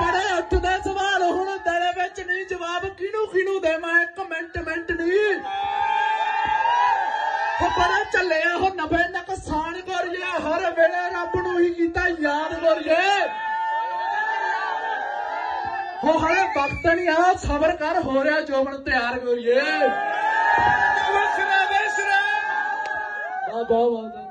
ਉੱਠਦਾ ਸਵਾਲ ਹੁਣ ਦਿਲ ਵਿੱਚ ਨਹੀਂ ਜਵਾਬ ਕਿਹਨੂੰ ਕਿਹਨੂੰ ਦੇਵਾਂ? ਇੱਕ ਮਿੰਟ ਮਿੰਟ ਨਹੀਂ ਹੋ ਬੜਾ ਚੱਲਿਆ ਹੋ ਨਵੇਂ ਨਕਸਾਨ ਕਰੀਏ ਹਰ ਵੇਲੇ ਰੱਬ ਨੂੰ ਹੀ ਕੀਤਾ ਯਾਦ ਕਰੀਏ ਹੋ ਹਲੇ ਵਕਤ ਨਹੀਂ ਆ ਸਬਰ ਕਰ ਹੋ ਰਿਹਾ ਜੋਬਨ ਤਿਆਰ ਕਰੀਏ ਵਸਰਾ ਵਸਰਾ ਆ ਬਹੁਤ ਬਹੁਤ